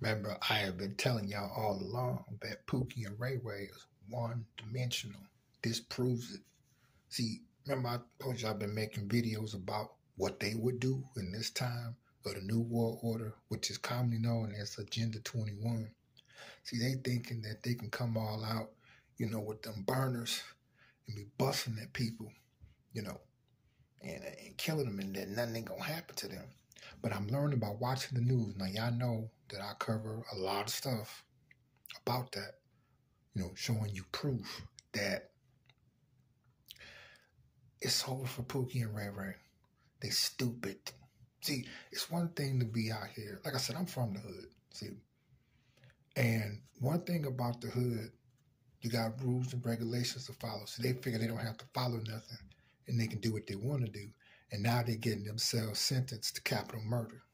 Remember, I have been telling y'all all along that Pookie and Ray Ray is one dimensional. This proves it. See, remember I told you I've been making videos about what they would do in this time of the New World Order, which is commonly known as Agenda 21. See, they thinking that they can come all out, you know, with them burners and be busting at people, you know, and, uh, and killing them, and that nothing ain't gonna happen to them. But I'm learning by watching the news. Now, y'all know that I cover a lot of stuff about that, you know, showing you proof that it's over for Pookie and Ray Ray. They stupid. See, it's one thing to be out here. Like I said, I'm from the hood. See, and one thing about the hood, you got rules and regulations to follow. So they figure they don't have to follow nothing, and they can do what they want to do. And now they're getting themselves sentenced to capital murder.